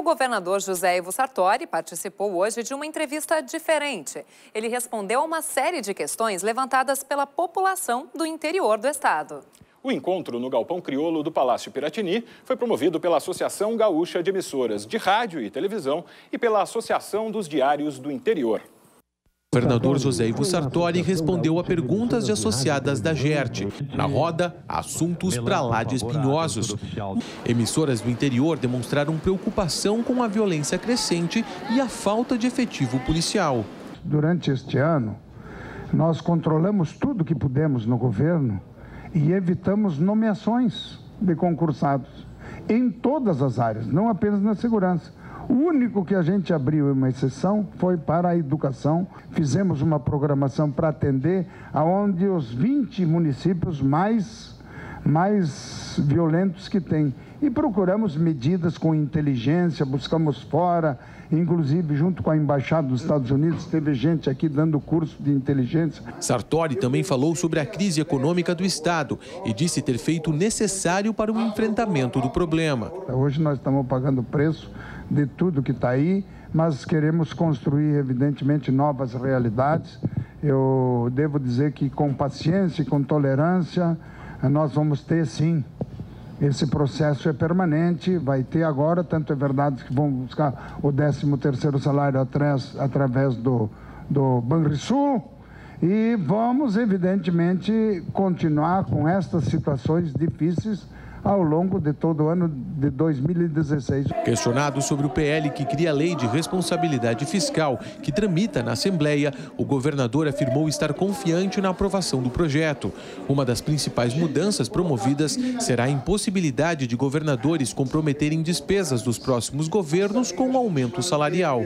o governador José Ivo Sartori participou hoje de uma entrevista diferente. Ele respondeu a uma série de questões levantadas pela população do interior do estado. O encontro no Galpão Criolo do Palácio Piratini foi promovido pela Associação Gaúcha de Emissoras de Rádio e Televisão e pela Associação dos Diários do Interior. Governador José Ivo Sartori respondeu a perguntas de associadas da GERT. Na roda, assuntos para lá de espinhosos. Emissoras do interior demonstraram preocupação com a violência crescente e a falta de efetivo policial. Durante este ano, nós controlamos tudo que pudemos no governo e evitamos nomeações de concursados em todas as áreas, não apenas na segurança. O único que a gente abriu uma exceção foi para a educação. Fizemos uma programação para atender aonde os 20 municípios mais mais violentos que tem. E procuramos medidas com inteligência, buscamos fora, inclusive junto com a Embaixada dos Estados Unidos, teve gente aqui dando curso de inteligência. Sartori também falou sobre a crise econômica do Estado e disse ter feito o necessário para o enfrentamento do problema. Hoje nós estamos pagando o preço de tudo que está aí, mas queremos construir, evidentemente, novas realidades. Eu devo dizer que com paciência e com tolerância, nós vamos ter sim. Esse processo é permanente, vai ter agora, tanto é verdade que vão buscar o 13º salário através, através do, do Banrisul, e vamos, evidentemente, continuar com estas situações difíceis ao longo de todo o ano de 2016. Questionado sobre o PL que cria a lei de responsabilidade fiscal que tramita na Assembleia, o governador afirmou estar confiante na aprovação do projeto. Uma das principais mudanças promovidas será a impossibilidade de governadores comprometerem despesas dos próximos governos com o aumento salarial.